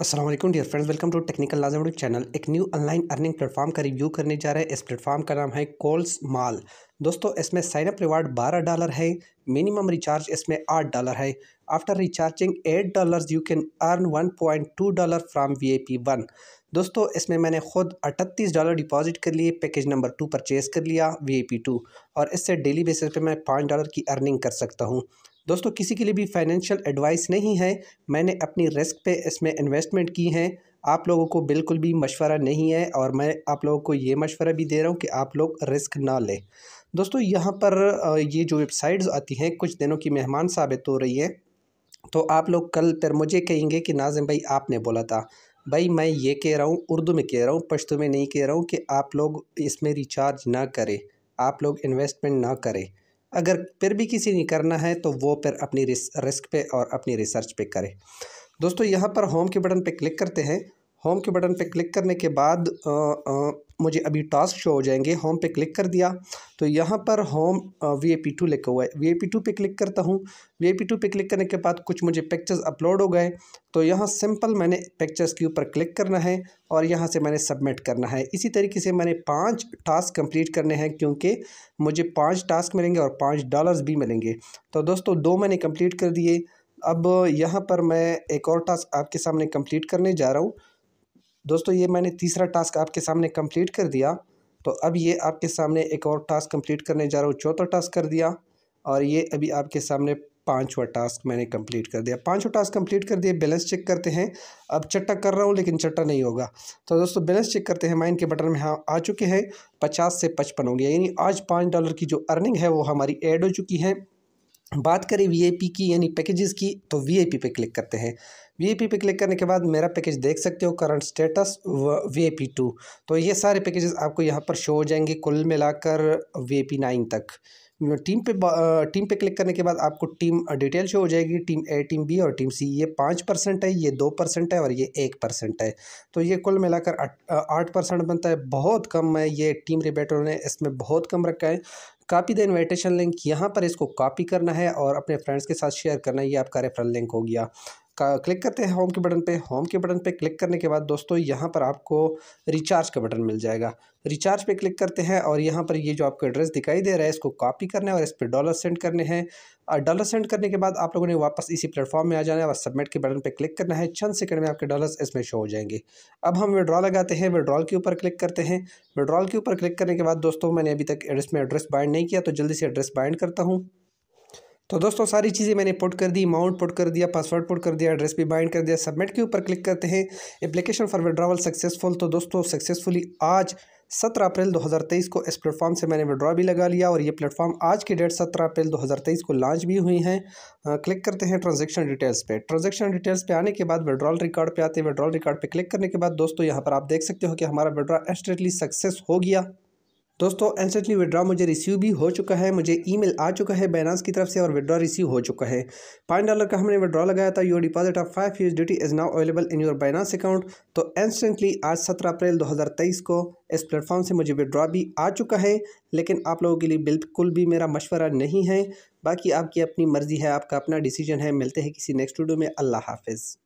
Aslam dear friends welcome to technical Lazim channel एक new online earning platform का review करने जा रहे हैं। इस प्लेटफॉर्म का नाम है कॉल्स माल दोस्तों, इसमें साइनअप रिवार्ड बारह डॉलर है मिनिमम रिचार्ज इसमें आठ डॉलर है। After recharging eight dollar you can earn one point two dollar from V I P one दोस्तों, इसमें मैंने खुद अठतीस डॉलर डिपॉजिट कर लिए पैकेज नंबर टू परचेज़ कर लिया वी आई पी टू और इससे डेली बेसिस पे मैं पाँच डॉलर की अर्निंग कर सकता हूँ। दोस्तों, किसी के लिए भी फाइनेंशियल एडवाइस नहीं है। मैंने अपनी रिस्क पे इसमें इन्वेस्टमेंट की है। आप लोगों को बिल्कुल भी मशवरा नहीं है और मैं आप लोगों को ये मशवरा भी दे रहा हूँ कि आप लोग रिस्क ना लें। दोस्तों, यहाँ पर ये जो वेबसाइट्स आती हैं, कुछ दिनों की मेहमान साबित हो रही है। तो आप लोग कल पर मुझे कहेंगे कि नाजिम भाई, आपने बोला था। भाई, मैं ये कह रहा हूँ, उर्दू में कह रहा हूँ, पश्तो में नहीं कह रहा हूँ कि आप लोग इसमें रिचार्ज ना करें। आप लोग इन्वेस्टमेंट ना करें। अगर फिर भी किसी ने करना है तो वो फिर अपनी रिस्क पे और अपनी रिसर्च पे करे। दोस्तों, यहाँ पर होम के बटन पे क्लिक करते हैं। होम के बटन पे क्लिक करने के बाद आ, आ, मुझे अभी टास्क शो हो जाएँगे। होम पे क्लिक कर दिया। तो यहाँ पर home V A P two लिखा हुआ है। वी ए पी टू पे क्लिक करता हूँ। वी ए पी टू पे क्लिक करने के बाद कुछ मुझे पिक्चर्स अपलोड हो गए। तो यहाँ सिंपल मैंने पिक्चर्स के ऊपर क्लिक करना है और यहाँ से मैंने सबमिट करना है। इसी तरीके से मैंने पाँच टास्क कंप्लीट करने हैं क्योंकि मुझे पाँच टास्क मिलेंगे और पाँच डॉलर्स भी मिलेंगे। तो दोस्तों दो मैंने कंप्लीट कर दिए। अब यहाँ पर मैं एक और टास्क आपके सामने कंप्लीट करने जा रहा हूँ। दोस्तों, ये मैंने तीसरा टास्क आपके सामने कंप्लीट कर दिया। तो अब ये आपके सामने एक और टास्क कंप्लीट करने जा रहा हूँ, चौथा टास्क कर दिया। और ये अभी आपके सामने पाँचवा टास्क मैंने कंप्लीट कर दिया। पाँचवा टास्क कंप्लीट कर दिया बैलेंस चेक करते हैं। अब चट्टा कर रहा हूँ, लेकिन चट्टा नहीं होगा। तो दोस्तों, बैलेंस चेक करते हैं। माइन के बटन में हाँ आ चुके हैं। पचास से पचपन हो गया। यानी आज पाँच डॉलर की जो अर्निंग है, वो हमारी ऐड हो चुकी है। बात करें वीआईपी की, यानी पैकेजेस की तो वीआईपी पे क्लिक करते हैं। वीआईपी पे क्लिक करने के बाद मेरा पैकेज देख सकते हो करंट स्टेटस व वीआईपी टू तो ये सारे पैकेजेस आपको यहाँ पर शो हो जाएँगे कुल मिलाकर वीआईपी नाइन तक। टीम पे टीम पे क्लिक करने के बाद आपको टीम डिटेल शो हो जाएगी। टीम ए, टीम बी और टीम सी, ये पाँच परसेंट है, ये दो परसेंट है और ये एक परसेंट है। तो ये कुल मिलाकर आठ परसेंट बनता है, बहुत कम है। ये टीम रिबेटों ने इसमें बहुत कम रखा है। कापी द इनविटेशन लिंक, यहाँ पर इसको कॉपी करना है और अपने फ्रेंड्स के साथ शेयर करना है, ये आपका रेफरल लिंक हो गया। का क्लिक करते हैं होम के बटन पे। होम के बटन पे क्लिक करने के बाद दोस्तों यहाँ पर आपको रिचार्ज का बटन मिल जाएगा। रिचार्ज पे क्लिक करते हैं और यहाँ पर ये जो आपको एड्रेस दिखाई दे रहा है, इसको कॉपी करना है और इस पर डॉलर सेंड करने हैं। और डॉलर सेंड करने के बाद आप लोगों ने वापस इसी प्लेटफॉर्म में आ जाना है और सबमिट के बटन पर क्लिक करना है। चंद सेकंड में आपके डॉलर्स इसमें शो हो जाएँगे। अब हम विड्रॉ लगाते हैं। विड्रॉल के ऊपर क्लिक करते हैं। विड्रॉल के ऊपर क्लिक करने के बाद दोस्तों मैंने अभी तक एड्रेस में एड्रेस बाइंड नहीं किया तो जल्दी से एड्रेस बाइंड करता हूँ। तो दोस्तों, सारी चीज़ें मैंने पुट कर दी अमाउंट पुट कर दिया पासवर्ड पुट कर दिया एड्रेस भी बाइंड कर दिया सबमिट के ऊपर क्लिक करते हैं। एप्लीकेशन फॉर विड्रॉवल सक्सेसफुल तो दोस्तों सक्सेसफुली आज सत्रह अप्रैल 2023 को इस प्लेटफॉर्म से मैंने विड्रॉ भी लगा लिया और ये प्लेटफॉर्म आज की डेट सत्रह अप्रैल 2023 को लॉन्च भी हुई हैं। क्लिक करते हैं ट्रांजेक्शन डिटेल्स पे। ट्रांजेक्शन डिटेल्स पे आने के बाद विड्रॉल रिकॉर्ड पे आते हैं। विड्रॉल रिकॉर्ड पे क्लिक करने के बाद दोस्तों, यहाँ पर आप देख सकते हो कि हमारा विड्रॉ इंस्टेंटली सक्सेस हो गया। दोस्तों इंस्टेंटली विड्रॉ मुझे रिसीव भी हो चुका है, मुझे ईमेल आ चुका है बैनास की तरफ़ से और विड्रॉ रिसीव हो चुका है। पाँच डॉलर का हमने विड्रॉ लगाया था your deposit of five USDT is now available in your Binance account तो इंस्टेंटली आज सत्रह अप्रैल 2023 को इस प्लेटफॉर्म से मुझे विड्रॉ भी आ चुका है, लेकिन आप लोगों के लिए बिल्कुल भी मेरा मशवरा नहीं है। बाकी आपकी अपनी मर्ज़ी है, आपका अपना डिसीज़न है। मिलते हैं किसी नेक्स्ट वीडियो में। अल्लाह हाफिज़।